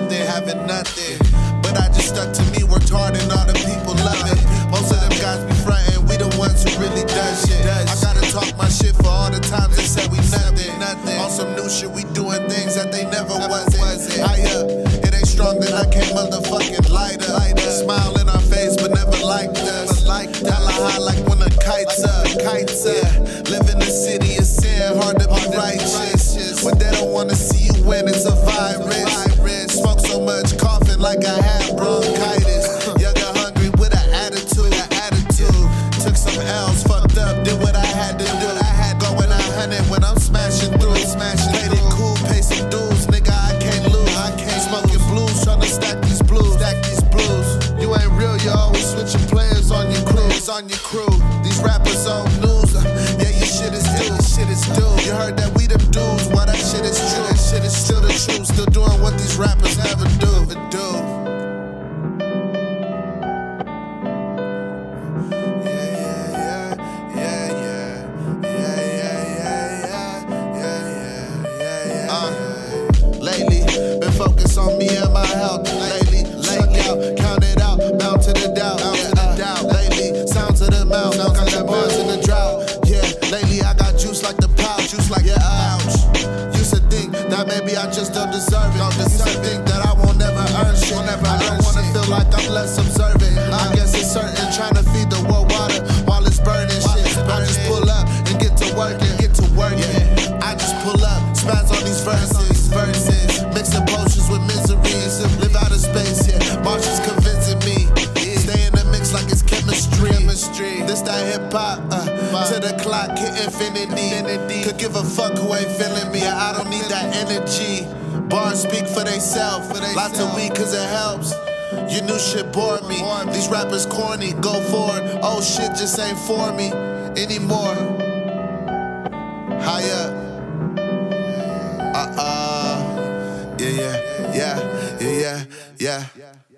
having nothing. But I just stuck to me, worked hard, and all the people love it. Most of them guys be frontin', we the ones who really does shit. I gotta talk my shit for all the times they said we nothing. On some new shit, we doing things that they never wasn't. High up, it ain't strong, then I can't motherfucking light up. Smile in our face, but never liked us. Hella high like when the kite's up. Kites up. Live in the city of sin, hard to be righteous. But they don't wanna see you win, it's a virus. Like I had bronchitis. Young and hungry with an attitude. An attitude. Took some L's, fucked up, did what I had to do. I had going a hundred when I'm smashing through. Smashing Played it cool, pay some dues, nigga. I can't lose. I can't smoking blues, tryna stack these blues. Stack these blues. You ain't real, you always switching players on your crew. On your crew. These rappers on news. On me and my health. Lately, laying out, count it out, bound to the doubt. Bound to the doubt. Lately, sound to the mouth, got that bars in the drought. Yeah, lately I got juice like the pouch, juice like the ouch. Used to think that maybe I just don't deserve it. Don't Used to think that I won't never earn shit. I don't wanna feel like I'm less observant. This that hip hop, uh, to the clock, hit infinity. Could give a fuck who ain't feeling me. I don't need that energy. Bars speak for theyself. Lots of weed cause it helps. Your new shit bore me. These rappers corny, go forward. Oh shit just ain't for me anymore. High up. Uh uh. Yeah, yeah, yeah, yeah, yeah, yeah.